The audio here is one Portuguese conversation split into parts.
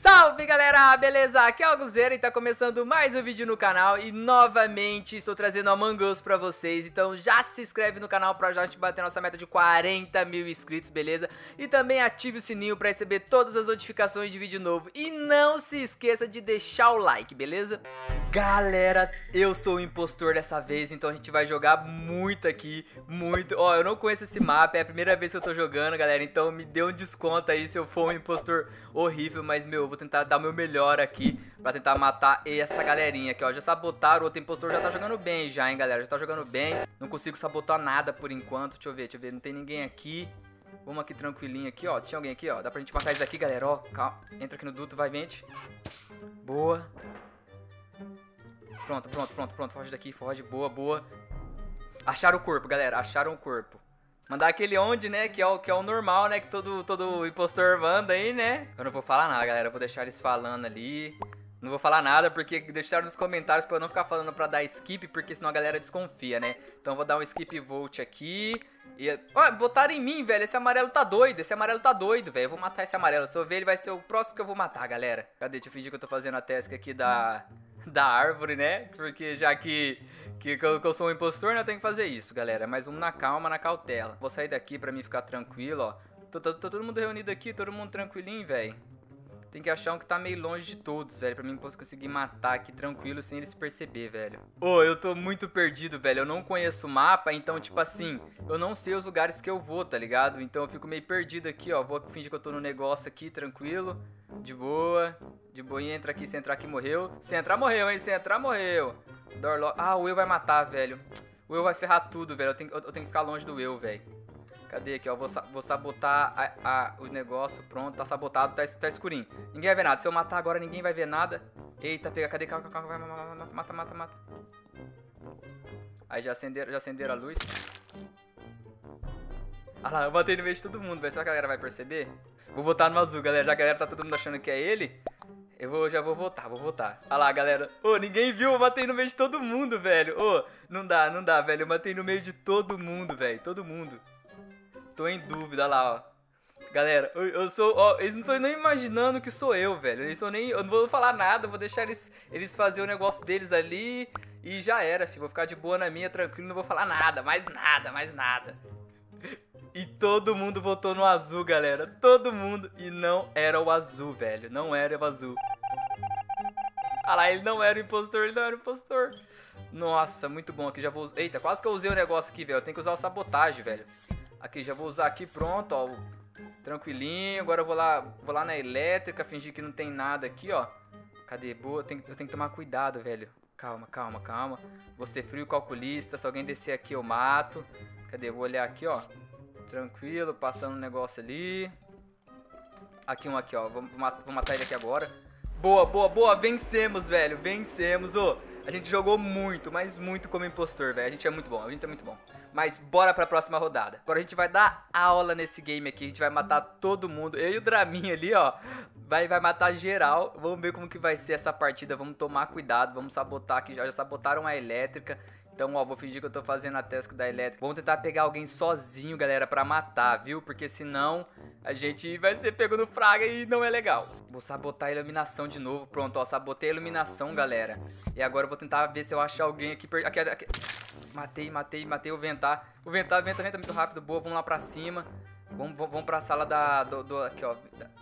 So Salve galera, beleza? Aqui é o Guzeiro e tá começando mais um vídeo no canal e novamente estou trazendo Among Us pra vocês Então já se inscreve no canal pra já gente bater nossa meta de 40 mil inscritos, beleza? E também ative o sininho pra receber todas as notificações de vídeo novo E não se esqueça de deixar o like, beleza? Galera, eu sou o impostor dessa vez, então a gente vai jogar muito aqui, muito Ó, eu não conheço esse mapa, é a primeira vez que eu tô jogando, galera Então me dê um desconto aí se eu for um impostor horrível, mas meu eu vou tentar dar o meu melhor aqui pra tentar matar essa galerinha aqui, ó. Já sabotaram, o outro impostor já tá jogando bem já, hein, galera. Já tá jogando bem. Não consigo sabotar nada por enquanto. Deixa eu ver, deixa eu ver. Não tem ninguém aqui. Vamos aqui tranquilinho aqui, ó. Tinha alguém aqui, ó. Dá pra gente matar eles aqui, galera, ó. Calma. Entra aqui no duto, vai, mente. Boa. Pronto, pronto, pronto, pronto. Foge daqui, foge. Boa, boa. Acharam o corpo, galera. Acharam o corpo. Mandar aquele onde, né? Que é o, que é o normal, né? Que todo, todo impostor manda aí, né? Eu não vou falar nada, galera. Eu vou deixar eles falando ali. Não vou falar nada porque deixaram nos comentários pra eu não ficar falando pra dar skip, porque senão a galera desconfia, né? Então eu vou dar um skip vote aqui. E. Ó, votaram em mim, velho. Esse amarelo tá doido. Esse amarelo tá doido, velho. Eu vou matar esse amarelo. Se eu ver, ele vai ser o próximo que eu vou matar, galera. Cadê? Deixa eu fingir que eu tô fazendo a task aqui da. Da árvore, né? Porque já que que, que, eu, que eu sou um impostor, né? Eu tenho que fazer isso, galera. Mas vamos na calma, na cautela. Vou sair daqui pra mim ficar tranquilo, ó. Tô, tô, tô todo mundo reunido aqui, todo mundo tranquilinho, velho. Tem que achar um que tá meio longe de todos, velho. Pra mim conseguir matar aqui tranquilo sem eles perceber, velho. Ô, oh, eu tô muito perdido, velho. Eu não conheço o mapa, então, tipo assim, eu não sei os lugares que eu vou, tá ligado? Então eu fico meio perdido aqui, ó. Vou fingir que eu tô no negócio aqui, tranquilo. De boa. De boa, entra aqui, se entrar aqui, morreu. Se entrar, morreu, hein? Se entrar, morreu. Dorlock. Ah, o Will vai matar, velho. O Will vai ferrar tudo, velho. Eu tenho, eu, eu tenho que ficar longe do Will, velho. Cadê aqui, ó? Vou, vou sabotar a, a, o negócio. Pronto, tá sabotado, tá, tá escurinho. Ninguém vai ver nada. Se eu matar agora, ninguém vai ver nada. Eita, pega, cadê? Calma, calma, calma, mata, mata, mata. Aí já acenderam, já acenderam a luz. Ah lá, eu matei no meio de todo mundo, velho. Será que a galera vai perceber? Vou votar no azul, galera. Já a galera tá todo mundo achando que é ele. Eu vou, já vou votar, vou votar. Olha lá, galera. Ô, oh, ninguém viu, eu matei no meio de todo mundo, velho. Ô, oh, não dá, não dá, velho. Eu matei no meio de todo mundo, velho. Todo mundo. Tô em dúvida, olha lá, ó. Galera, eu, eu sou. Ó, eles não estão nem imaginando que sou eu, velho. Eles nem. Eu não vou falar nada, vou deixar eles, eles fazer o negócio deles ali. E já era, filho. Vou ficar de boa na minha, tranquilo, não vou falar nada, mais nada, mais nada. E todo mundo votou no azul, galera. Todo mundo. E não era o azul, velho. Não era o azul. Ah lá, ele não era o impostor, ele não era o impostor. Nossa, muito bom. Aqui já vou... Eita, quase que eu usei o negócio aqui, velho. Eu tenho que usar o sabotagem, velho. Aqui, já vou usar aqui, pronto, ó. Tranquilinho. Agora eu vou lá, vou lá na elétrica, fingir que não tem nada aqui, ó. Cadê? Boa, eu tenho, eu tenho que tomar cuidado, velho. Calma, calma, calma. Vou ser frio calculista. Se alguém descer aqui, eu mato. Cadê? Vou olhar aqui, ó. Tranquilo, passando um negócio ali. Aqui um aqui, ó. Vou, matar ele aqui agora. Boa, boa, boa. Vencemos, velho. Vencemos. Ô, a gente jogou muito, mas muito como impostor, velho. A gente é muito bom. A gente é muito bom. Mas bora pra próxima rodada. Agora a gente vai dar aula nesse game aqui. A gente vai matar todo mundo. Eu e o Draminha ali, ó. Vai, vai matar geral. Vamos ver como que vai ser essa partida. Vamos tomar cuidado. Vamos sabotar aqui. Já, já sabotaram a elétrica. Então, ó, vou fingir que eu tô fazendo a task da elétrica. Vamos tentar pegar alguém sozinho, galera, pra matar, viu? Porque senão a gente vai ser pego no fraga e não é legal. Vou sabotar a iluminação de novo. Pronto, ó, sabotei a iluminação, galera. E agora eu vou tentar ver se eu achar alguém aqui. Per... aqui, aqui. Matei, matei, matei o Ventar. O Ventar, Venta, Venta muito rápido. Boa, vamos lá pra cima. Vamos, vamos pra sala da... Do, do, aqui, ó.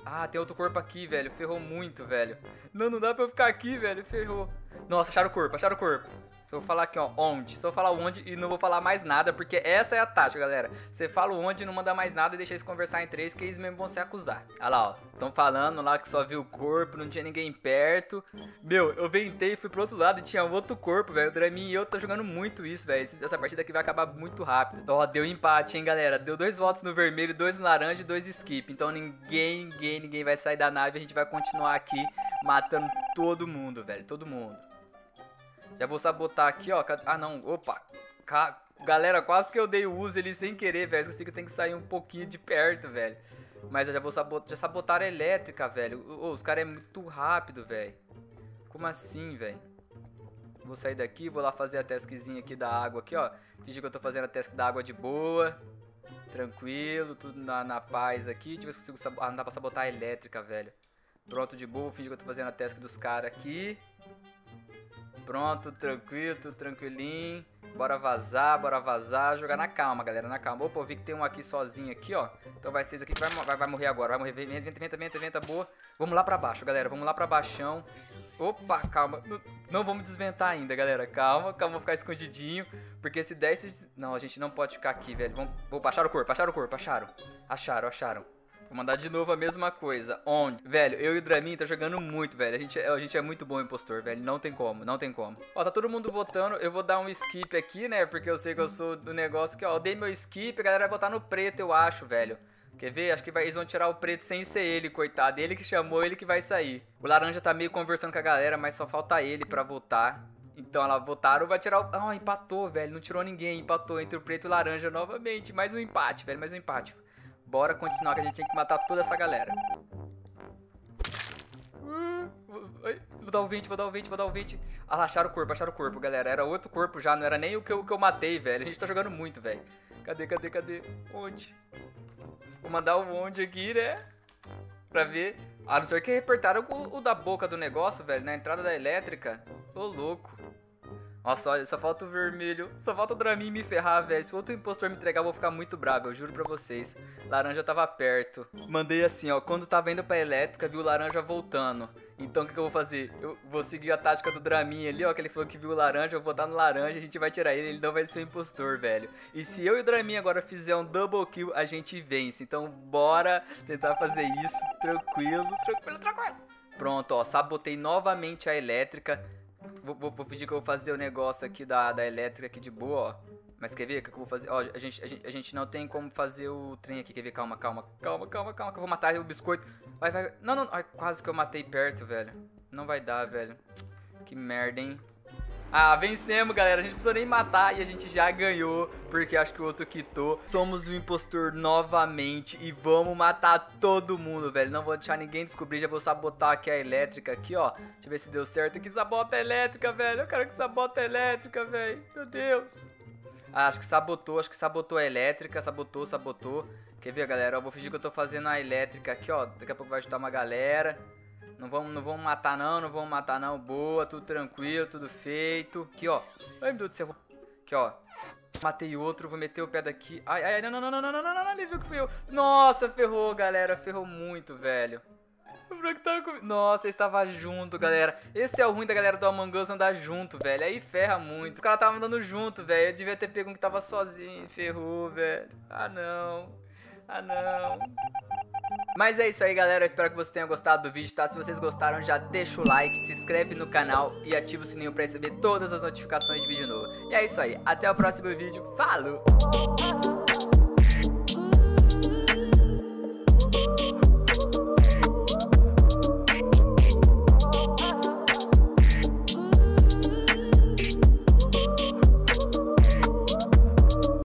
Ah, tem outro corpo aqui, velho. Ferrou muito, velho. Não, não dá pra eu ficar aqui, velho. Ferrou. Nossa, acharam o corpo, acharam o corpo. Se eu falar aqui, ó, onde. Se eu falar onde e não vou falar mais nada, porque essa é a tática, galera. Você fala onde, não manda mais nada e deixa eles conversar em três, que eles mesmo vão se acusar. Olha lá, ó. Estão falando lá que só viu o corpo, não tinha ninguém perto. Meu, eu ventei e fui pro outro lado e tinha outro corpo, velho. O Dramin e eu tô jogando muito isso, velho. Essa partida aqui vai acabar muito rápido. Ó, deu empate, hein, galera. Deu dois votos no vermelho, dois no laranja e dois skip. Então ninguém, ninguém, ninguém vai sair da nave. A gente vai continuar aqui matando todo mundo, velho. Todo mundo. Já vou sabotar aqui, ó. Ah, não. Opa. Ca... Galera, quase que eu dei o uso ele sem querer, velho. Esqueci que eu que sair um pouquinho de perto, velho. Mas eu já vou sabotar. Já sabotaram a elétrica, velho. Oh, os caras é muito rápido, velho. Como assim, velho? Vou sair daqui, vou lá fazer a taskzinha aqui da água aqui, ó. Fingir que eu tô fazendo a task da água de boa. Tranquilo, tudo na, na paz aqui. Deixa eu ver se consigo Ah, não dá pra sabotar a elétrica, velho. Pronto, de boa. Finge que eu tô fazendo a task dos caras aqui. Pronto, tranquilo, tudo tranquilinho. Bora vazar, bora vazar. Jogar na calma, galera, na calma. Opa, eu vi que tem um aqui sozinho aqui, ó. Então vai esse aqui que vai, vai, vai morrer agora. Vai morrer. Venta, venta, venta, venta, venta, boa. Vamos lá pra baixo, galera. Vamos lá pra baixão. Opa, calma. Não, não vamos desventar ainda, galera. Calma, calma, vou ficar escondidinho. Porque se der esses... Não, a gente não pode ficar aqui, velho. Vamos... Vou baixar o corpo, acharam o corpo, acharam. Acharam, acharam. Vou mandar de novo a mesma coisa. Onde? Velho, eu e o Dramin tá jogando muito, velho. A gente, é, a gente é muito bom impostor, velho. Não tem como, não tem como. Ó, tá todo mundo votando. Eu vou dar um skip aqui, né? Porque eu sei que eu sou do negócio que, ó, eu dei meu skip. A galera vai votar no preto, eu acho, velho. Quer ver? Acho que vai, eles vão tirar o preto sem ser ele, coitado. Ele que chamou, ele que vai sair. O laranja tá meio conversando com a galera, mas só falta ele pra votar. Então ela votaram, vai tirar o. Ah, empatou, velho. Não tirou ninguém, empatou entre o preto e o laranja novamente. Mais um empate, velho. Mais um empate. Bora continuar que a gente tem que matar toda essa galera. Vou dar o 20, vou dar o 20, vou dar o 20. Ah, acharam o corpo, acharam o corpo, galera. Era outro corpo já, não era nem o que eu, que eu matei, velho. A gente tá jogando muito, velho. Cadê, cadê, cadê? Onde? Vou mandar o onde aqui, né? Pra ver. Ah, não sei o que reportaram o, o da boca do negócio, velho. Na entrada da elétrica. Ô, louco. Nossa, olha, só falta o vermelho. Só falta o Dramin me ferrar, velho. Se outro impostor me entregar, eu vou ficar muito bravo, eu juro pra vocês. Laranja tava perto. Mandei assim, ó. Quando tava indo pra elétrica, viu o laranja voltando. Então o que, que, eu vou fazer? Eu vou seguir a tática do Dramin ali, ó. Que ele falou que viu o laranja, eu vou botar no laranja, a gente vai tirar ele, ele não vai ser o impostor, velho. E se eu e o Dramin agora fizer um double kill, a gente vence. Então bora tentar fazer isso tranquilo, tranquilo, tranquilo. Pronto, ó. Sabotei novamente a elétrica. Vou, vou, vou, pedir que eu vou fazer o negócio aqui da, da elétrica aqui de boa, ó. Mas quer ver que eu vou fazer? Ó, a gente, a, gente, a gente não tem como fazer o trem aqui. Quer ver? Calma, calma, calma, calma, calma. Que eu vou matar o biscoito. Vai, vai. Não, não. Ai, quase que eu matei perto, velho. Não vai dar, velho. Que merda, hein? Ah, vencemos, galera. A gente não precisou nem matar e a gente já ganhou, porque acho que o outro quitou. Somos o impostor novamente e vamos matar todo mundo, velho. Não vou deixar ninguém descobrir, já vou sabotar aqui a elétrica aqui, ó. Deixa eu ver se deu certo aqui. Sabota a elétrica, velho. Eu quero que sabota a elétrica, velho. Meu Deus. Ah, acho que sabotou, acho que sabotou a elétrica, sabotou, sabotou. Quer ver, galera? Eu vou fingir que eu tô fazendo a elétrica aqui, ó. Daqui a pouco vai ajudar uma galera. Não vamos, não vamos matar não, não vamos matar não. Boa, tudo tranquilo, tudo feito. Aqui, ó. Ai, meu Deus do céu. Aqui, ó. Matei outro, vou meter o pé daqui. Ai, ai, não, não, não, não, não, não, não, não, ele viu que fui eu. Nossa, ferrou, galera. Ferrou muito, velho. Nossa, ele estava junto, galera. Esse é o ruim da galera do Among Us andar junto, velho. Aí ferra muito. Os caras estavam andando junto, velho. Eu devia ter pego um que tava sozinho. Ferrou, velho. Ah, não. Ah, não. Mas é isso aí, galera. Eu espero que vocês tenham gostado do vídeo, tá? Se vocês gostaram, já deixa o like, se inscreve no canal e ativa o sininho pra receber todas as notificações de vídeo novo. E é isso aí. Até o próximo vídeo. Falou!